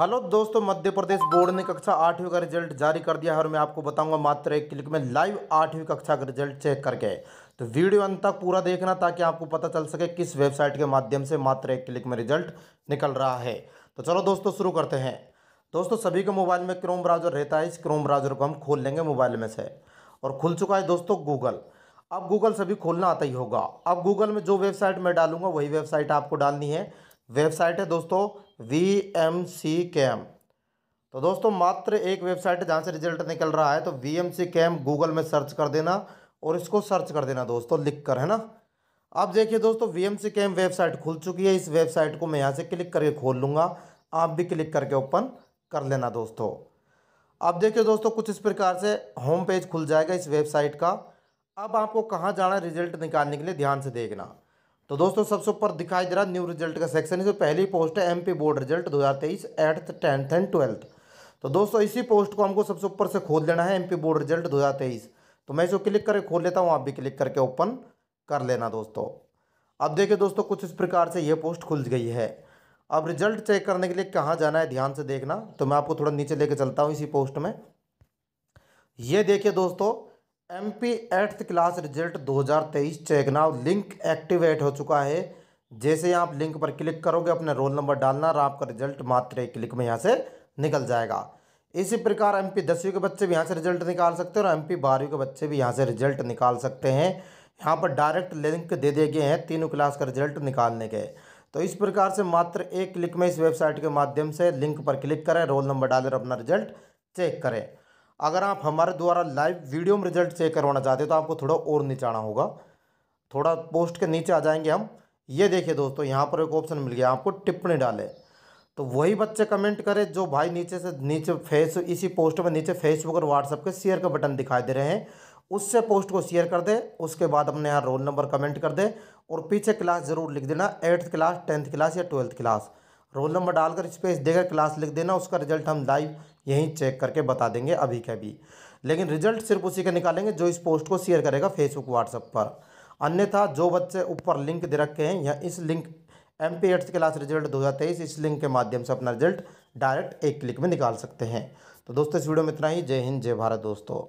Hello दोस्तों, Madhya Pradesh board ने कक्षा आठवीं का रिज़ल्ट जारी कर दिया है और मैं आपको बताऊँगा मात्र एक क्लिक में लाइव आठवीं कक्षा का रिज़ल्ट चेक करके। तो वीडियो अंत तक पूरा देखना ताकि आपको पता चल सके किस वेबसाइट के माध्यम से मात्र एक क्लिक में रिज़ल्ट निकल रहा है। तो चलो दोस्तों, शुरू करते हैं। दोस्तों, सभी के मोबाइल में क्रोम ब्राउज़र रहता है, इस क्रोम ब्राउज़र को हम खोल लेंगे मोबाइल में से। और खुल चुका है दोस्तों गूगल। अब गूगल सभी खोलना आता ही होगा। अब गूगल में जो वेबसाइट मैं डालूँगा, वही वेबसाइट आपको डालनी है। वेबसाइट है दोस्तों वी एम सी कैम तो दोस्तों, मात्र एक वेबसाइट जहाँ से रिज़ल्ट निकल रहा है तो V M C cam Google में सर्च कर देना और इसको सर्च कर देना दोस्तों लिख कर है ना? अब देखिए दोस्तों V M C cam website खुल चुकी है, इस वेबसाइट को मैं यहाँ से क्लिक करके खोल लूँगा। आप भी क्लिक करके ओपन कर लेना दोस्तों। अब देखिए दोस्तों, कुछ इस प्रकार से होम पेज खुल जाएगा इस वेबसाइट का। अब आपको कहाँ जाना है, रिज़ल्ट निकालने के लिए ध्यान से देखना। तो दोस्तों, सबसे ऊपर दिखाई दे रहा न्यू रिज़ल्ट का सेक्शन है पहली पोस्ट है MP board result 2023 eighth tenth and twelfth तो दोस्तों, इसी पोस्ट को हमको सबसे ऊपर से खोल लेना है एमपी बोर्ड रिज़ल्ट 2023 तो मैं इसको क्लिक करके खोल लेता हूँ, आप भी क्लिक करके ओपन कर लेना दोस्तों। अब देखिए दोस्तों, कुछ इस प्रकार से ये पोस्ट खुल गई है। अब रिज़ल्ट चेक करने के लिए कहाँ जाना है, ध्यान से देखना। तो मैं आपको थोड़ा नीचे लेके चलता हूँ इसी पोस्ट में। ये देखिए दोस्तों M P eighth class result 2023 check now link activate हो चुका है। जैसे आप लिंक पर क्लिक करोगे, अपने रोल नंबर डालना और आपका रिज़ल्ट मात्र एक क्लिक में यहाँ से निकल जाएगा। इसी प्रकार एम पी दसवीं के बच्चे भी यहाँ से रिज़ल्ट निकाल सकते हैं और एम पी बारहवीं के बच्चे भी यहाँ से रिज़ल्ट निकाल सकते हैं। यहाँ पर डायरेक्ट लिंक दे दिए गए हैं तीनों क्लास का रिज़ल्ट निकालने के। तो इस प्रकार से मात्र एक क्लिक में इस वेबसाइट के माध्यम से लिंक पर क्लिक करें रोल नंबर डालें और अपना रिज़ल्ट चेक करें। अगर आप हमारे द्वारा लाइव वीडियो में रिज़ल्ट चेक करवाना चाहते हो तो आपको थोड़ा और नीचे आना होगा। थोड़ा पोस्ट के नीचे आ जाएँगे हम। ये देखिए दोस्तों, यहाँ पर एक ऑप्शन मिल गया, आपको टिप्पणी डाले। तो वही बच्चे कमेंट करें जो भाई नीचे से, नीचे फेस इसी पोस्ट में नीचे फेसबुक और व्हाट्सअप के शेयर का बटन दिखाई दे रहे हैं। उससे पोस्ट को शेयर कर दे, उसके बाद अपने यहाँ रोल नंबर कमेंट कर दे और पीछे क्लास ज़रूर लिख देना एट्थ क्लास टेंथ क्लास या ट्वेल्थ क्लास रोल नंबर डालकर स्पेस देकर क्लास लिख देना, उसका रिज़ल्ट हम लाइव यहीं चेक करके बता देंगे अभी के अभी लेकिन रिज़ल्ट सिर्फ़ उसी का निकालेंगे जो इस पोस्ट को शेयर करेगा फेसबुक व्हाट्सएप पर। अन्यथा जो बच्चे ऊपर लिंक दे रखे हैं या इस link M P eighth class result दो हज़ार तेईस, इस लिंक के माध्यम से अपना रिज़ल्ट डायरेक्ट एक क्लिक में निकाल सकते हैं। तो दोस्तों, इस वीडियो में इतना ही। जय हिंद, जय भारत दोस्तों।